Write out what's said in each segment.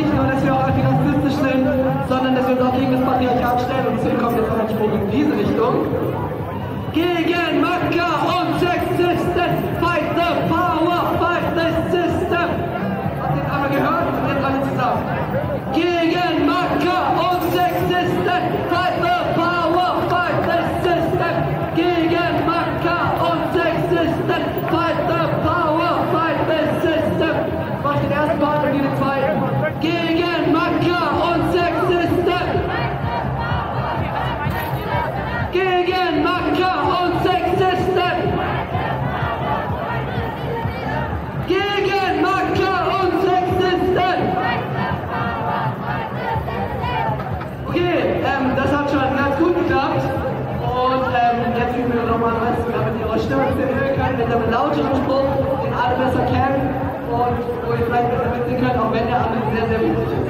nicht nur, dass wir auch antirassistisch sind, sondern dass wir uns auch gegen das Patriarchat stellen und deswegen kommt jetzt ein Sprung in diese Richtung. Gegen Macker und Sexismus! können, mit einem lauteren Spruch, den alle besser kennen und wo ihr vielleicht besser mitziehen könnt, auch wenn der andere sehr, sehr wichtig ist.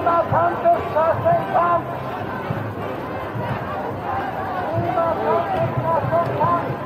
Lima Pontus Schwarzenkampf! first time.